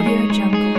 Audio Jungle.